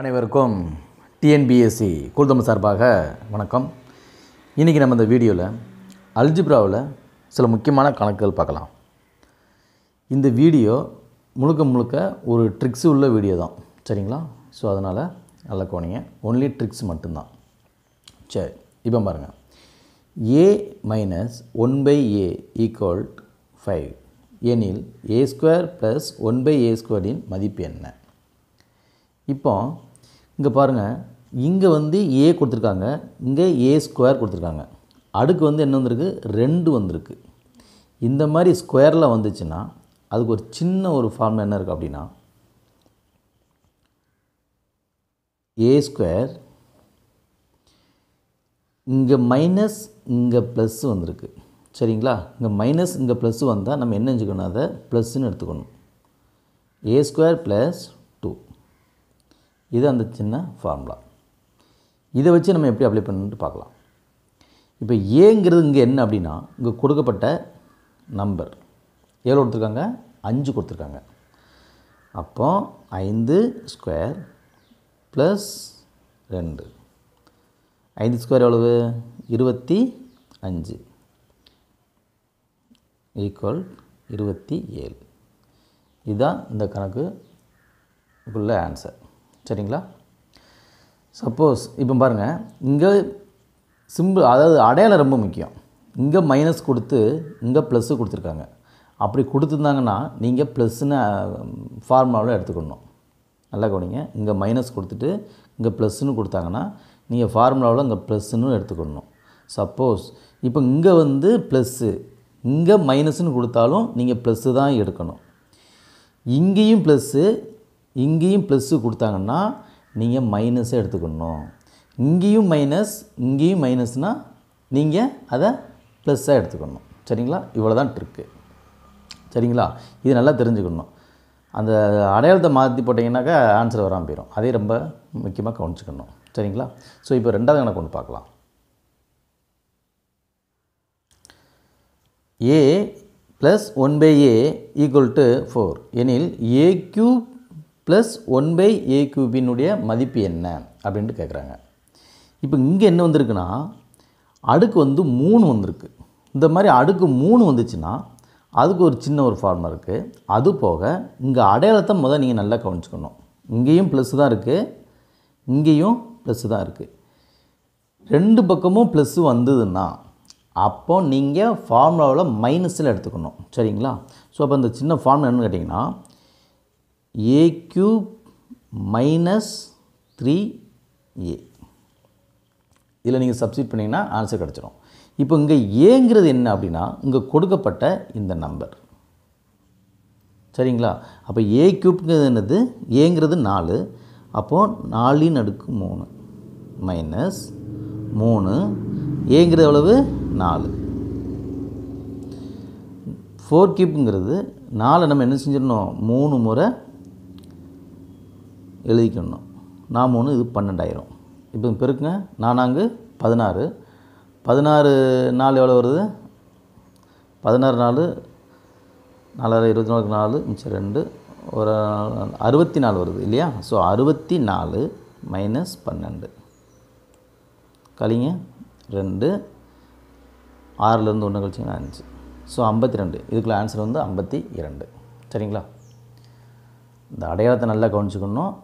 அனைவருக்கும் டிஎன்பிஎஸ்சி குல்தம் சார்பாக வணக்கம். இன்றைக்கி நம்ம இந்த வீடியோவில் அல்ஜிப்ராவில் சில முக்கியமான கணக்குகள் பார்க்கலாம். இந்த வீடியோ முழுக்க முழுக்க ஒரு ட்ரிக்ஸ் உள்ள வீடியோ தான். சரிங்களா? ஸோ அதனால் நல்ல கோணிங்க ஒன்லி ட்ரிக்ஸ் மட்டும்தான். சரி இப்போ பாருங்கள் A minus one by A equal five எனில் A square plus one by A ஸ்கொயரின் மதிப்பு என்ன? இப்போ இங்கே பாருங்கள் இங்கே வந்து ஏ கொடுத்துருக்காங்க. இங்கே ஏ ஸ்கொயர் கொடுத்துருக்காங்க. அடுக்கு வந்து என்ன வந்திருக்கு? ரெண்டு வந்திருக்கு. இந்த மாதிரி ஸ்கொயரில் வந்துச்சுன்னா அதுக்கு ஒரு சின்ன ஒரு ஃபார்முலா என்ன இருக்குது அப்படின்னா ஏ ஸ்கொயர் இங்கே மைனஸ் இங்கே ப்ளஸ் வந்திருக்கு. சரிங்களா? இங்கே மைனஸ் இங்கே ப்ளஸ் வந்தால் நம்ம என்ன செஞ்சுக்கணும்? அதை ப்ளஸ்ன்னு எடுத்துக்கணும். ஏ ஸ்கொயர் ப்ளஸ் இது அந்த சின்ன ஃபார்முலா இதை வச்சு நம்ம எப்படி அப்ளை பண்ணிட்டு பார்க்கலாம். இப்போ ஏங்கிறது இங்கே என்ன அப்படின்னா இங்கே கொடுக்கப்பட்ட நம்பர் எவ்வளோ கொடுத்துருக்காங்க? அஞ்சு கொடுத்துருக்காங்க. அப்போ ஐந்து ஸ்கொயர் ப்ளஸ் ரெண்டு. ஐந்து ஸ்கொயர் எவ்வளவு? இருபத்தி அஞ்சு. ஈக்குவல் இருபத்தி ஏழு. இதுதான் இந்த கணக்கு உள்ள ஆன்சர் சரிங்களா? சப்போஸ் இப்போ பாருங்கள் இங்கே சிம்பிள் அதாவது அடையாளம் ரொம்ப முக்கியம். இங்கே மைனஸ் கொடுத்து இங்கே ப்ளஸ்ஸு கொடுத்துருக்காங்க. அப்படி கொடுத்துருந்தாங்கன்னா நீங்கள் ப்ளஸ்ஸுன்னு ஃபார்முலாவில் எடுத்துக்கணும். நல்லா கவனிங்க. இங்கே மைனஸ் கொடுத்துட்டு இங்கே ப்ளஸ்ஸுன்னு கொடுத்தாங்கன்னா நீங்கள் ஃபார்முலாவில் இங்கே ப்ளஸ்ஸுன்னு எடுத்துக்கணும். சப்போஸ் இப்போ இங்கே வந்து ப்ளஸ்ஸு இங்கே மைனஸ்ன்னு கொடுத்தாலும் நீங்கள் ப்ளஸ்ஸு தான் எடுக்கணும். இங்கேயும் ப்ளஸ்ஸு இங்கேயும் ப்ளஸ்ஸு கொடுத்தாங்கன்னா நீங்கள் மைனஸை எடுத்துக்கணும். இங்கேயும் மைனஸ் இங்கேயும் மைனஸ்னால் நீங்கள் அதை ப்ளஸ்ஸாக எடுத்துக்கணும். சரிங்களா? இவ்வளோ தான் ட்ரிக்கு சரிங்களா? இது நல்லா தெரிஞ்சுக்கணும். அந்த அடையாளத்தை மாற்றி போட்டிங்கன்னாக்கா ஆன்சர் வராமல் போயிடும் அதே ரொம்ப முக்கியமாக கவனிச்சுக்கணும். சரிங்களா? ஸோ இப்போ ரெண்டாவது கணக்கு ஒன்று பார்க்கலாம். A plus one by A equal to four எனில் A cube plus one by A கியூபினுடைய மதிப்பு என்ன? அப்படின்ட்டு கேட்குறாங்க இப்போ இங்கே என்ன வந்திருக்குன்னா அடுக்கு வந்து மூணு வந்திருக்கு. இந்த மாதிரி அடுக்கு மூணு வந்துச்சுன்னா அதுக்கு ஒரு சின்ன ஒரு ஃபார்முலா இருக்குது அது போக இங்கே அடையாளத்தை முதல் நீங்கள் நல்லா கவனிச்சுக்கணும். இங்கேயும் ப்ளஸ் தான் இருக்குது இங்கேயும் ப்ளஸ் தான் இருக்குது ரெண்டு பக்கமும் ப்ளஸ்ஸு வந்ததுன்னா அப்போ நீங்கள் ஃபார்முலாவில் மைனஸில் எடுத்துக்கணும். சரிங்களா? ஸோ அப்போ இந்த சின்ன ஃபார்முலா என்னன்னு கேட்டிங்கன்னா A cube minus three A இதில் நீங்கள் சப்ஸ்டிட் பண்ணிங்கன்னா ஆன்சர் கிடச்சிடும் இப்போ இங்கே ஏங்கிறது என்ன அப்படின்னா இங்கே கொடுக்கப்பட்ட இந்த நம்பர் சரிங்களா? அப்போ ஏ க்யூப்ங்கிறது என்னது? ஏங்கிறது நாலு. அப்போது நாலின் அடுக்கு மூணு. மைனஸ் மூணு. ஏங்கிறது எவ்வளவு? நாலு. ஃபோர் கியூப்புங்கிறது நாலு நம்ம என்ன செஞ்சிடணும்? மூணு முறை எழுதிக்கணும். நான் மூணு இது பன்னெண்டாயிரம். இப்போ பெருக்குங்க. நானாங்கு பதினாறு. பதினாறு நாள் எவ்வளோ வருது? பதினாறு நாள் நாலாயிரம் இருபத்தி நாலுக்கு நாலு மிச்சம் ரெண்டு. ஒரு அறுபத்தி நாலு வருது இல்லையா? ஸோ அறுபத்தி நாலு மைனஸ் பன்னெண்டு. கழிங்க. ரெண்டு. ஆறுலேருந்து ஒன்று கழிச்சிங்கன்னா அஞ்சு. ஸோ ஐம்பத்தி ரெண்டு இதுக்குள்ள ஆன்சர் வந்து ஐம்பத்தி இரண்டு. சரிங்களா? இந்த அடையாளத்தை நல்லா கவனிச்சுக்கணும்.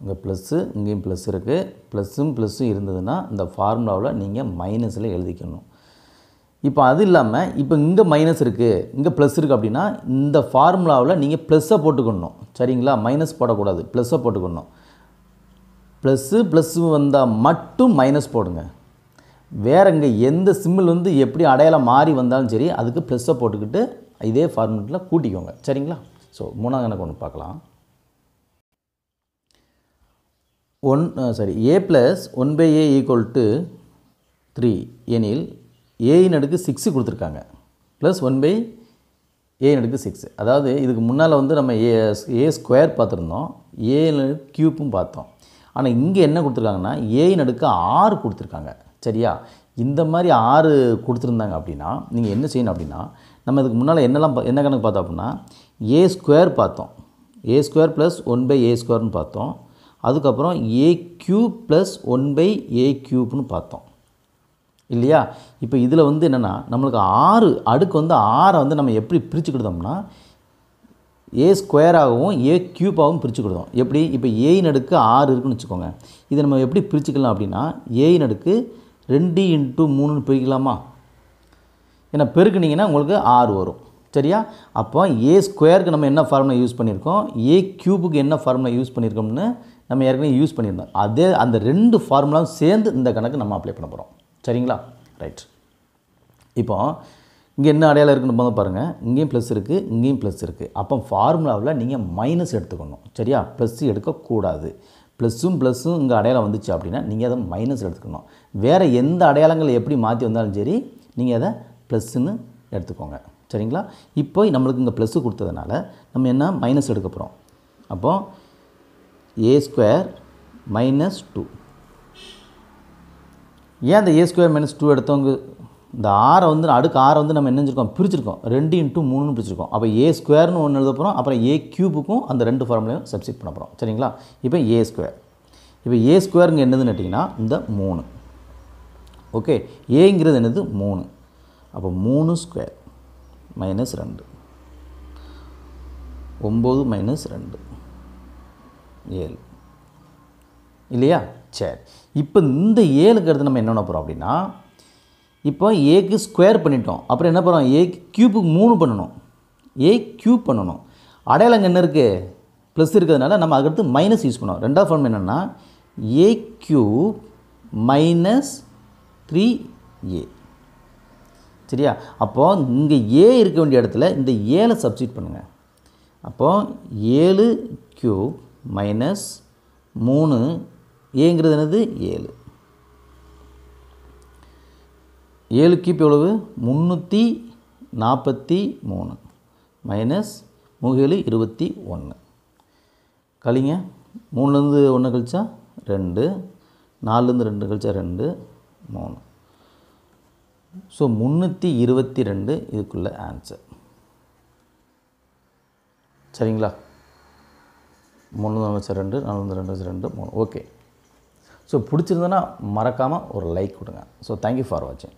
இங்கே ப்ளஸ்ஸு இங்கேயும் ப்ளஸ் இருக்குது ப்ளஸ்ஸும் ப்ளஸ்ஸும் இருந்ததுன்னா இந்த ஃபார்முலாவில் நீங்கள் மைனஸில் எழுதிக்கணும். இப்போ அது இல்லாமல் இப்போ இங்கே மைனஸ் இருக்குது இங்கே ப்ளஸ் இருக்குது அப்படின்னா இந்த ஃபார்முலாவில் நீங்கள் ப்ளஸ்ஸை போட்டுக்கணும். சரிங்களா? மைனஸ் போடக்கூடாது. ப்ளஸ்ஸை போட்டுக்கணும். ப்ளஸ்ஸு ப்ளஸ்ஸு வந்தால் மட்டும் மைனஸ் போடுங்க. வேறு இங்கே எந்த சிம்பிள் வந்து எப்படி அடையாளம் மாறி வந்தாலும் சரி அதுக்கு ப்ளஸ்ஸை போட்டுக்கிட்டு இதே ஃபார்முலேட்டில் கூட்டிக்கோங்க. சரிங்களா? ஸோ மூணாவது கணக்கு ஒன்று பார்க்கலாம். One sorry A plus one by A equal to three எனில் ஏயின் அடுக்கு சிக்ஸு கொடுத்துருக்காங்க. ப்ளஸ் ஒன் பை ஏயின் அடுக்கு சிக்ஸ் அதாவது இதுக்கு முன்னால் வந்து நம்ம ஏ ஏ ஸ்கொயர் பார்த்துருந்தோம். ஏ க்யூப்பும் பார்த்தோம். ஆனால் இங்கே என்ன கொடுத்துருக்காங்கன்னா ஏயின் அடுக்கு ஆறு கொடுத்துருக்காங்க. சரியா? இந்த மாதிரி ஆறு கொடுத்துருந்தாங்க அப்படின்னா நீங்கள் என்ன செய்யணும் அப்படின்னா நம்ம இதுக்கு முன்னால் என்னெல்லாம் பா- என்ன கணக்கு பார்த்தோம் அப்படின்னா ஏ ஸ்கொயர் பார்த்தோம். A square plus one by A ஸ்கொயர்னு பார்த்தோம். அதுக்கப்புறம் A cube plus one by A கியூப்னு பார்த்தோம். இல்லையா? இப்போ இதில் வந்து என்னென்னா நம்மளுக்கு ஆறு அடுக்கு வந்து ஆறை வந்து நம்ம எப்படி பிரிச்சுக்கிட்டோம்னா ஏ ஸ்கொயராகவும் ஏ க்யூப்பாகவும் பிரிச்சுக்கிடுதோம். எப்படி? இப்போ ஏயின் அடுக்கு ஆறு இருக்குன்னு வச்சுக்கோங்க. இதை நம்ம எப்படி பிரிச்சுக்கலாம் அப்படின்னா ஏயின் அடுக்கு ரெண்டு இன்ட்டு மூணுன்னு பிரிக்கலாமா? ஏன்னா பெருக்குனிங்கன்னா உங்களுக்கு ஆறு வரும். சரியா அப்போ ஏ ஸ்கொயருக்கு நம்ம என்ன ஃபார்முலா யூஸ் பண்ணியிருக்கோம்? ஏ க்யூபுக்கு என்ன ஃபார்முலா யூஸ் பண்ணியிருக்கோம்னு நம்ம ஏற்கனவே யூஸ் பண்ணியிருந்தோம். அதே அந்த ரெண்டு ஃபார்முலாவும் சேர்ந்து இந்த கணக்கு நம்ம அப்ளை பண்ண போகிறோம் சரிங்களா? ரைட் இப்போ இங்கே என்ன அடையாளம் இருக்குன்னு போது பாருங்கள் இங்கேயும் ப்ளஸ் இருக்குது இங்கேயும் ப்ளஸ் இருக்குது அப்போ ஃபார்முலாவில் நீங்கள் மைனஸ் எடுத்துக்கணும். சரியா? ப்ளஸ் எடுக்கக்கூடாது. ப்ளஸ்ஸும் ப்ளஸ்ஸும் இங்கே அடையாளம் வந்துச்சு அப்படின்னா நீங்கள் அதை மைனஸ் எடுத்துக்கணும். வேறு எந்த அடையாளங்களை எப்படி மாற்றி வந்தாலும் சரி நீங்கள் அதை ப்ளஸ்ஸுன்னு எடுத்துக்கோங்க. சரிங்களா? இப்போ நம்மளுக்கு இங்கே ப்ளஸ்ஸு கொடுத்ததுனால நம்ம என்ன? மைனஸ் எடுக்க போகிறோம் அப்போது ஏ ஸ்கொயர் மைனஸ் டூ ஏன் அந்த ஏ ஸ்கொயர் மைனஸ் டூ எடுத்தவங்க இந்த ஆறை வந்து அடுக்கு ஆறை வந்து நம்ம என்ன பிரிச்சிருக்கோம். ரெண்டு இன்ட்டு மூணுன்னு பிரிச்சிருக்கோம். அப்போ ஏ ஸ்கொயர்னு ஒன்று எழுத போகிறோம் அப்புறம் ஏ க்யூபுக்கும் அந்த ரெண்டு ஃபார்முலையும் சப்ஸ்டிட் பண்ண போகிறோம் சரிங்களா? இப்போ ஏ ஸ்கொயர் இப்போ ஏ ஸ்கொயருங்க என்னதுன்னு கேட்டிங்கன்னா இந்த மூணு. ஓகே ஏங்கிறது என்னது? மூணு. அப்போ மூணு ஸ்கொயர் மைனஸ் ரெண்டு. ஒம்பது மைனஸ் ரெண்டு. ஏழு. இல்லையா? சரி. இப்போ இந்த ஏழுக்கு அடுத்து நம்ம என்ன போகிறோம் அப்படின்னா இப்போ ஏக்கு ஸ்கொயர் பண்ணிட்டோம். அப்புறம் என்ன பண்ணுறோம் ஏ க்யூபுக்கு மூணு பண்ணணும். ஏ க்யூப் பண்ணணும். அடையாளங்க என்ன இருக்குது ப்ளஸ் இருக்கிறதுனால நம்ம அதுக்கடுத்து மைனஸ் யூஸ் பண்ணோம். ரெண்டாவது ஃபார்ம் என்னென்னா A cube minus three A சரியா? அப்போது இங்கே ஏ இருக்க வேண்டிய இடத்துல இந்த ஏழை சப்ஸ்டியூட் பண்ணுங்கள் அப்போது ஏழு க்யூப் மைனஸ் மூணு ஏங்கிறது என்னது? ஏழு. ஏழு கியூப் எவ்வளவு? முந்நூற்றி நாற்பத்தி மூணு. மைனஸ் முகேழு இருபத்தி ஒன்று கழிங்க. மூணுலேருந்து ஒன்று கழிச்சா ரெண்டு. நாலுலேருந்து ரெண்டு கழிச்சா ரெண்டு. மூணு. ஸோ முந்நூற்றி இருபத்தி ரெண்டு இதுக்குள்ள ஆன்சர் சரிங்களா? மூணு ரெண்டு நாலு ரெண்டு ரெண்டு மூணு. ஓகே ஸோ பிடிச்சிருந்தனா மறக்காமல் ஒரு லைக் கொடுங்க. ஸோ தேங்க்யூ ஃபார் வாட்சிங்